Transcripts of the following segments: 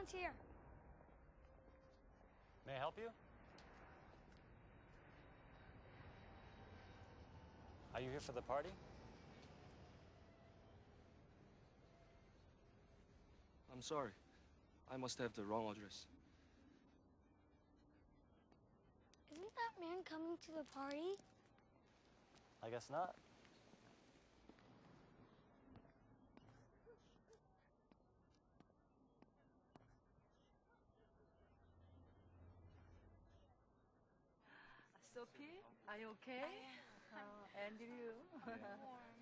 Someone's here. May I help you? Are you here for the party? I'm sorry. I must have the wrong address. Isn't that man coming to the party? I guess not. Are you okay? Uh, Andrew.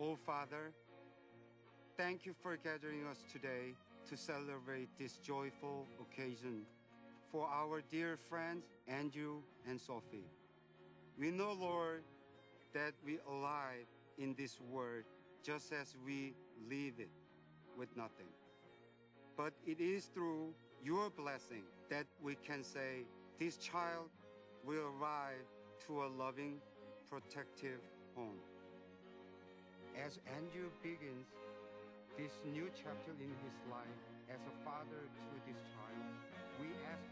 Oh, Father, thank you for gathering us today to celebrate this joyful occasion for our dear friends Andrew and Sophie. We know, Lord, that we alive in this world just as we leave it with nothing. But it is through your blessing that we can say this child will arrive to a loving, protective home. As Andrew begins this new chapter in his life as a father to this child, we ask